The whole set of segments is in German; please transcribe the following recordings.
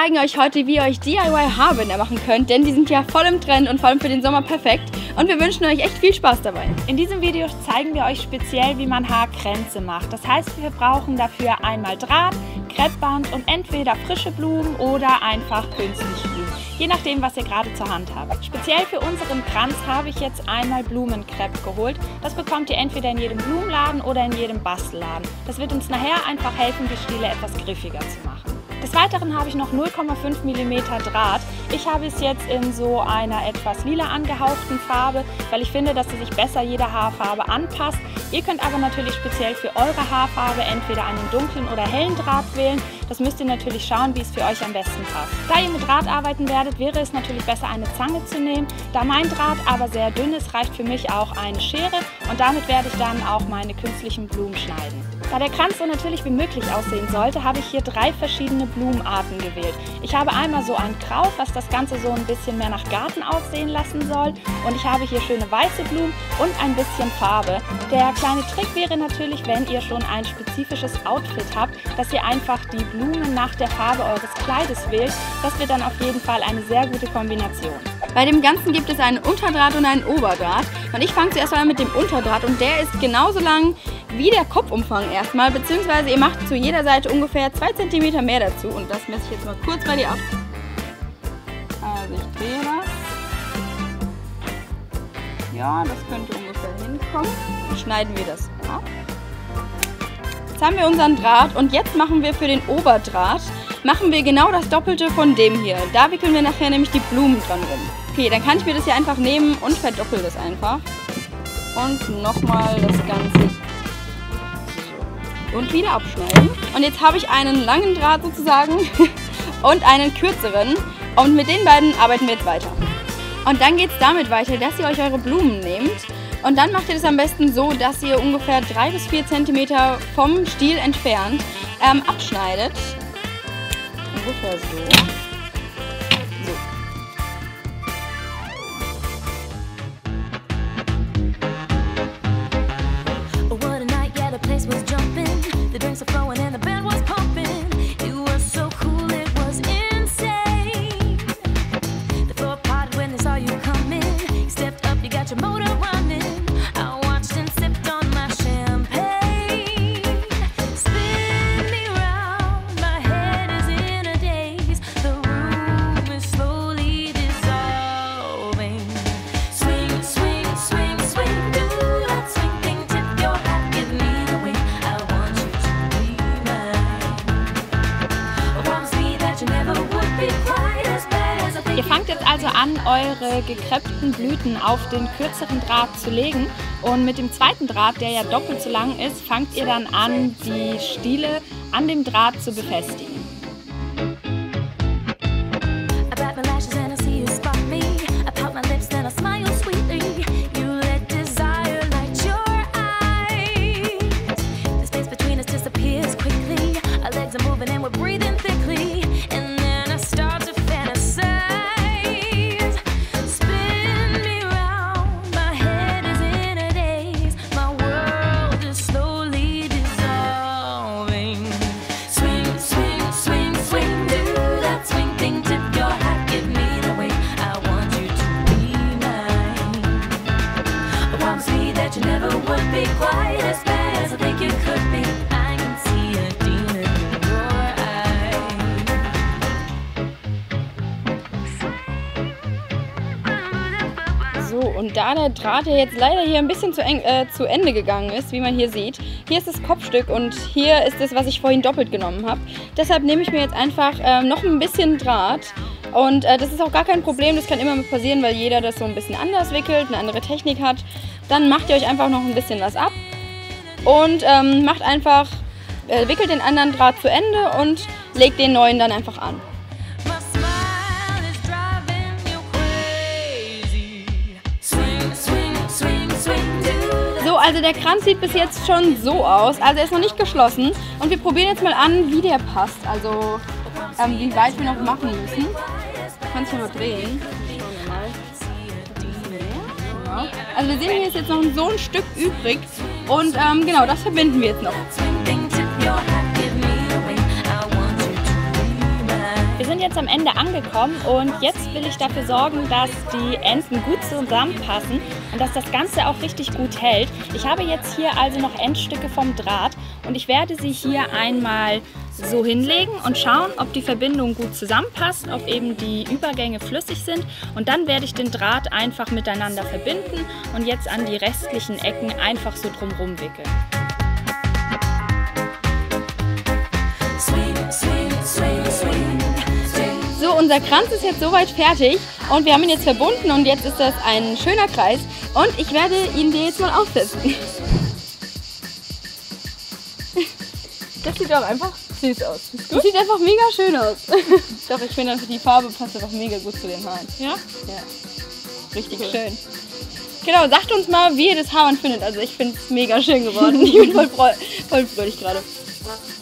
zeigen euch heute, wie ihr euch DIY-Haarbänder machen könnt, denn die sind ja voll im Trend und vor allem für den Sommer perfekt. Und wir wünschen euch echt viel Spaß dabei. In diesem Video zeigen wir euch speziell, wie man Haarkränze macht. Das heißt, wir brauchen dafür einmal Draht, Kreppband und entweder frische Blumen oder einfach künstliche Blumen. Je nachdem, was ihr gerade zur Hand habt. Speziell für unseren Kranz habe ich jetzt einmal Blumenkrepp geholt. Das bekommt ihr entweder in jedem Blumenladen oder in jedem Bastelladen. Das wird uns nachher einfach helfen, die Stiele etwas griffiger zu machen. Des Weiteren habe ich noch 0,5 mm Draht. Ich habe es jetzt in so einer etwas lila angehauchten Farbe, weil ich finde, dass sie sich besser jeder Haarfarbe anpasst. Ihr könnt aber natürlich speziell für eure Haarfarbe entweder einen dunklen oder hellen Draht wählen. Das müsst ihr natürlich schauen, wie es für euch am besten passt. Da ihr mit Draht arbeiten werdet, wäre es natürlich besser, eine Zange zu nehmen. Da mein Draht aber sehr dünn ist, reicht für mich auch eine Schere und damit werde ich dann auch meine künstlichen Blumen schneiden. Da der Kranz so natürlich wie möglich aussehen sollte, habe ich hier drei verschiedene Blumenarten gewählt. Ich habe einmal so ein Kraut, was das Ganze so ein bisschen mehr nach Garten aussehen lassen soll. Und ich habe hier schöne weiße Blumen und ein bisschen Farbe. Der kleine Trick wäre natürlich, wenn ihr schon ein spezifisches Outfit habt, dass ihr einfach die Blumen nach der Farbe eures Kleides wählt. Das wird dann auf jeden Fall eine sehr gute Kombination. Bei dem Ganzen gibt es einen Unterdraht und einen Oberdraht. Und ich fange zuerst mal mit dem Unterdraht und der ist genauso lang wie der Kopfumfang erstmal, beziehungsweise ihr macht zu jeder Seite ungefähr 2 cm mehr dazu. Und das messe ich jetzt mal kurz bei dir ab. Also ich drehe das. Ja, das könnte ungefähr hinkommen. Dann schneiden wir das ab. Jetzt haben wir unseren Draht und jetzt machen wir für den Oberdraht, machen wir genau das Doppelte von dem hier. Da wickeln wir nachher nämlich die Blumen dran rum. Okay, dann kann ich mir das hier einfach nehmen und verdoppel das einfach. Und nochmal das Ganze und wieder abschneiden. Und jetzt habe ich einen langen Draht sozusagen und einen kürzeren. Und mit den beiden arbeiten wir jetzt weiter. Und dann geht es damit weiter, dass ihr euch eure Blumen nehmt. Und dann macht ihr das am besten so, dass ihr ungefähr 3 bis 4 cm vom Stiel entfernt ähm, abschneidet. Ungefähr so. An, eure gekreppten Blüten auf den kürzeren Draht zu legen und mit dem zweiten Draht, der ja doppelt so lang ist, fangt ihr dann an, die Stiele an dem Draht zu befestigen. Und da der Draht ja jetzt leider hier ein bisschen zu, eng, äh, zu Ende gegangen ist, wie man hier sieht, hier ist das Kopfstück und hier ist das, was ich vorhin doppelt genommen habe. Deshalb nehme ich mir jetzt einfach äh, noch ein bisschen Draht und äh, das ist auch gar kein Problem, das kann immer passieren, weil jeder das so ein bisschen anders wickelt, eine andere Technik hat. Dann macht ihr euch einfach noch ein bisschen was ab und ähm, macht einfach, äh, wickelt den anderen Draht zu Ende und legt den neuen dann einfach an. Also der Kranz sieht bis jetzt schon so aus. Also er ist noch nicht geschlossen. Und wir probieren jetzt mal an, wie der passt. Also ähm, wie weit wir noch machen müssen. Kann ich mal drehen. Also wir sehen, hier ist jetzt noch so ein Stück übrig. Und ähm, genau, das verbinden wir jetzt noch. Sind jetzt am Ende angekommen und jetzt will ich dafür sorgen, dass die Enden gut zusammenpassen und dass das Ganze auch richtig gut hält. Ich habe jetzt hier also noch Endstücke vom Draht und ich werde sie hier einmal so hinlegen und schauen, ob die Verbindung gut zusammenpasst, ob eben die Übergänge flüssig sind. Und dann werde ich den Draht einfach miteinander verbinden und jetzt an die restlichen Ecken einfach so drumherum wickeln. Unser Kranz ist jetzt soweit fertig und wir haben ihn jetzt verbunden und jetzt ist das ein schöner Kreis und ich werde ihn dir jetzt mal aufsetzen. Das sieht doch einfach süß aus. Das sieht einfach mega schön aus. Doch, ich finde die Farbe passt einfach mega gut zu den Haaren. Ja? Ja. Richtig schön. Genau, sagt uns mal, wie ihr das Haar findet. Also ich finde es mega schön geworden. Ich bin voll, voll fröhlich gerade.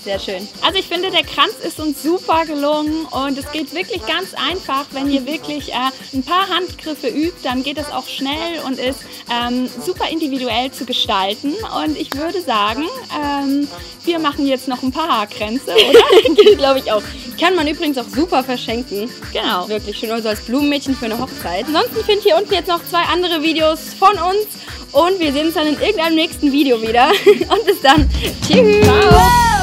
Sehr schön. Also ich finde, der Kranz ist uns super gelungen und es geht wirklich ganz einfach. Wenn ihr wirklich äh, ein paar Handgriffe übt, dann geht es auch schnell und ist ähm, super individuell zu gestalten. Und ich würde sagen, ähm, wir machen jetzt noch ein paar Haarkränze, oder? Glaube ich auch. Kann man übrigens auch super verschenken. genau. Wirklich schön, also als Blumenmädchen für eine Hochzeit. Ansonsten findet ihr unten jetzt noch zwei andere Videos von uns und wir sehen uns dann in irgendeinem nächsten Video wieder. Und bis dann. Tschüss. Ciao.